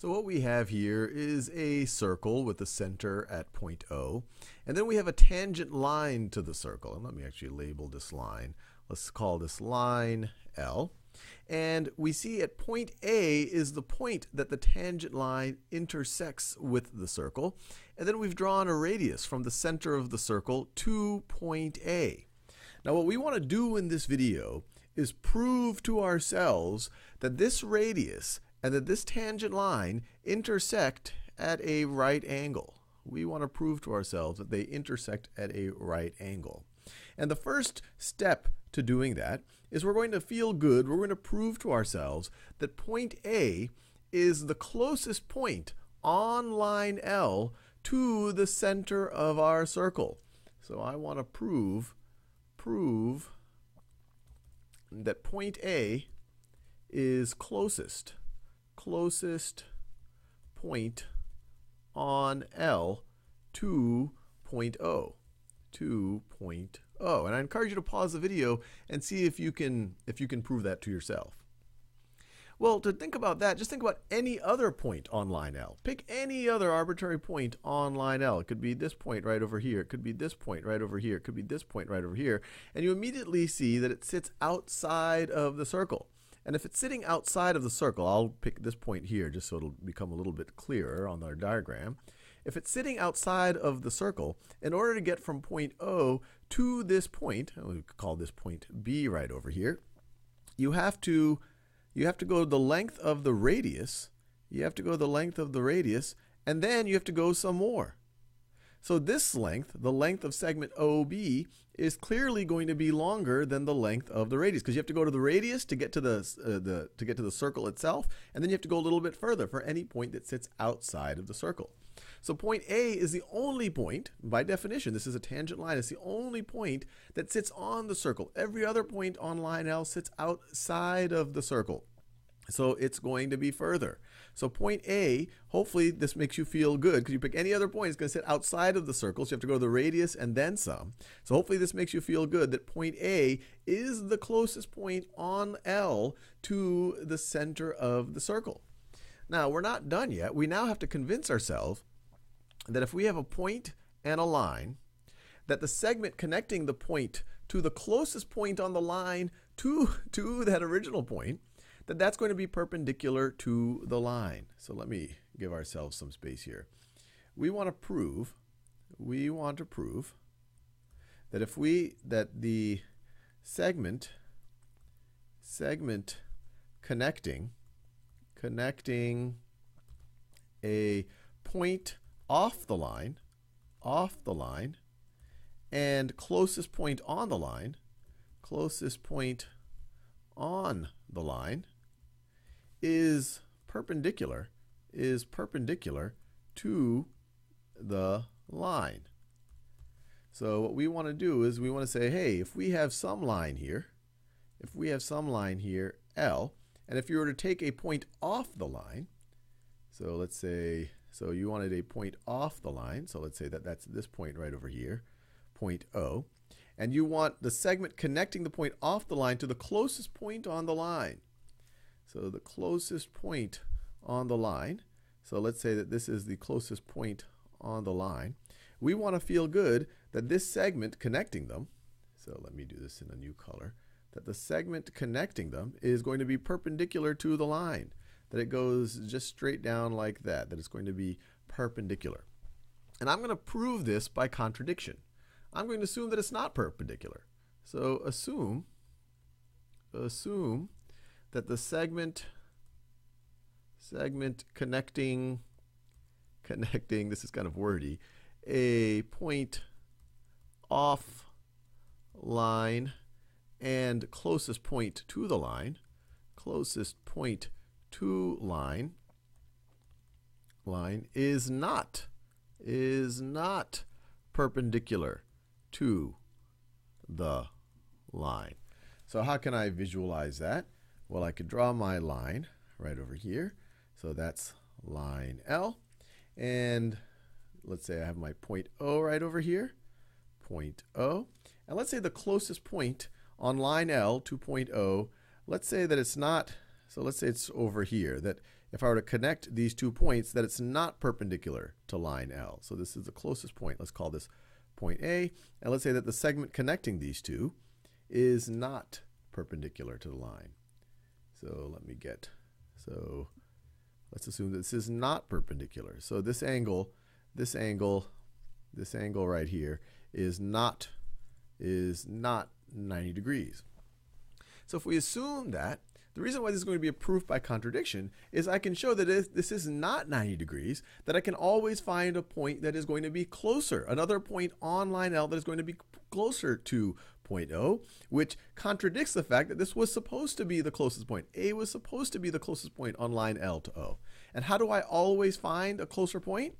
So what we have here is a circle with the center at point O, and then we have a tangent line to the circle. And let me actually label this line. Let's call this line L. And we see at point A is the point that the tangent line intersects with the circle. And then we've drawn a radius from the center of the circle to point A. Now what we want to do in this video is prove to ourselves that this radius and that this tangent line intersect at a right angle. We want to prove to ourselves that they intersect at a right angle. And the first step to doing that is we're going to feel good. We're going to prove to ourselves that point A is the closest point on line L to the center of our circle. So I want to prove prove that point A is closest closest point on L to point oh. O. To point O. And I encourage you to pause the video and see if you can if you can prove that to yourself. Well, to think about that, just think about any other point on line L. Pick any other arbitrary point on line L. It could be this point right over here. It could be this point right over here. It could be this point right over here. And you immediately see that it sits outside of the circle. And if it's sitting outside of the circle, I'll pick this point here just so it'll become a little bit clearer on our diagram. If it's sitting outside of the circle, in order to get from point O to this point, we call this point B right over here, you have to you have to go the length of the radius, you have to go the length of the radius, and then you have to go some more. So this length, the length of segment OB, is clearly going to be longer than the length of the radius because you have to go to the radius to get to the, uh, the to get to the circle itself, and then you have to go a little bit further for any point that sits outside of the circle. So point A is the only point, by definition, this is a tangent line, it's the only point that sits on the circle. Every other point on line L sits outside of the circle. So it's going to be further. So point A, hopefully this makes you feel good because you pick any other point, it's going to sit outside of the circle. So you have to go to the radius and then some. So hopefully this makes you feel good that point A is the closest point on L to the center of the circle. Now we're not done yet. We now have to convince ourselves that if we have a point and a line, that the segment connecting the point to the closest point on the line to, to that original point that that's going to be perpendicular to the line. So let me give ourselves some space here. We want to prove, we want to prove that if we, that the segment, segment connecting, connecting a point off the line, off the line, and closest point on the line, closest point on the line, is perpendicular is perpendicular to the line. So what we want to do is we want to say, hey, if we have some line here, if we have some line here, L, and if you were to take a point off the line, so let's say, so you wanted a point off the line, so let's say that that's this point right over here, point O, and you want the segment connecting the point off the line to the closest point on the line. So the closest point on the line, so let's say that this is the closest point on the line. We want to feel good that this segment connecting them, so let me do this in a new color, that the segment connecting them is going to be perpendicular to the line, that it goes just straight down like that, that it's going to be perpendicular. And I'm going to prove this by contradiction. I'm going to assume that it's not perpendicular. So assume, assume that the segment segment connecting connecting this is kind of wordy a point off line and closest point to the line closest point to line line is not is not perpendicular to the line. So how can I visualize that? Well, I could draw my line right over here. So that's line L. And let's say I have my point O right over here, point O. And let's say the closest point on line L to point O, let's say that it's not, so let's say it's over here, that if I were to connect these two points, that it's not perpendicular to line L. So this is the closest point. Let's call this point A. And let's say that the segment connecting these two is not perpendicular to the line. So let me get, so let's assume this is not perpendicular. So this angle, this angle, this angle right here is not, is not 90 degrees. So if we assume that, the reason why this is going to be a proof by contradiction is I can show that if this is not 90 degrees, that I can always find a point that is going to be closer, another point on line L that is going to be closer to point O, which contradicts the fact that this was supposed to be the closest point. A was supposed to be the closest point on line L to O. And how do I always find a closer point?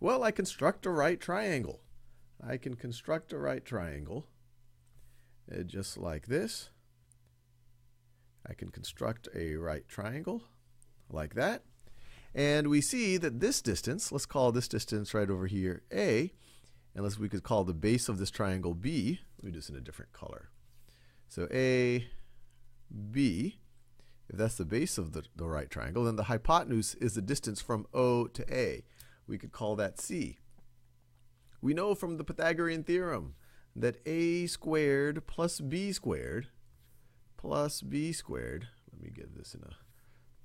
Well, I construct a right triangle. I can construct a right triangle uh, just like this. I can construct a right triangle like that. And we see that this distance, let's call this distance right over here A, unless we could call the base of this triangle B. Let me do this in a different color. So A, B, if that's the base of the, the right triangle, then the hypotenuse is the distance from O to A. We could call that C. We know from the Pythagorean theorem that A squared plus B squared plus b squared, let me get this in a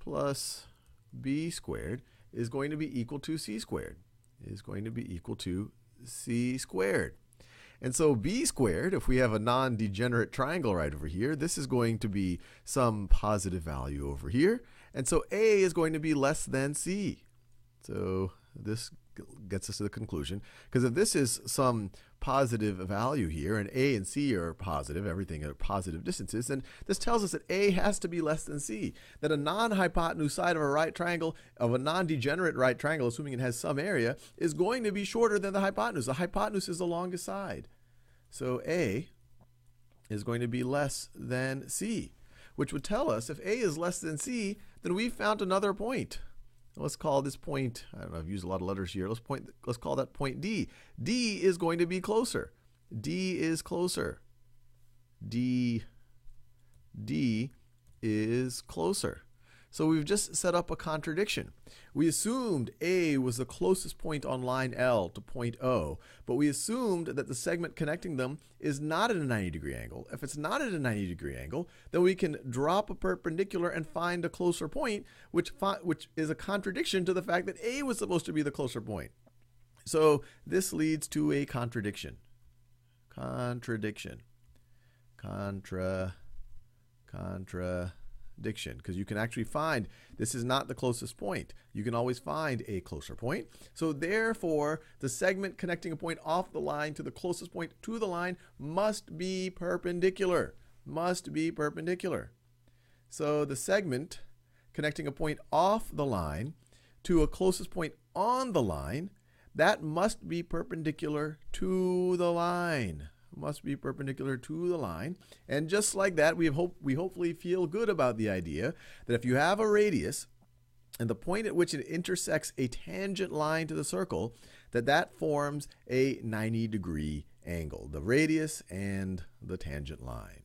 plus b squared is going to be equal to c squared, is going to be equal to c squared. And so b squared, if we have a non-degenerate triangle right over here, this is going to be some positive value over here. And so a is going to be less than c. So this gets us to the conclusion. Because if this is some positive value here, and a and c are positive, everything are positive distances, then this tells us that a has to be less than c. That a non-hypotenuse side of a right triangle, of a non-degenerate right triangle, assuming it has some area, is going to be shorter than the hypotenuse. The hypotenuse is the longest side. So a is going to be less than c, which would tell us if a is less than c, then we've found another point. Let's call this point, I don't know, I've used a lot of letters here. Let's point let's call that point D. D is going to be closer. D is closer. D D is closer. So we've just set up a contradiction. We assumed A was the closest point on line L to point O, but we assumed that the segment connecting them is not at a 90 degree angle. If it's not at a 90 degree angle, then we can drop a perpendicular and find a closer point, which, which is a contradiction to the fact that A was supposed to be the closer point. So this leads to a contradiction. Contradiction. Contra. Contra diction because you can actually find this is not the closest point. You can always find a closer point. So therefore, the segment connecting a point off the line to the closest point to the line must be perpendicular. Must be perpendicular. So the segment connecting a point off the line to a closest point on the line, that must be perpendicular to the line must be perpendicular to the line. And just like that, we hope we hopefully feel good about the idea that if you have a radius and the point at which it intersects a tangent line to the circle, that that forms a 90 degree angle, the radius and the tangent line.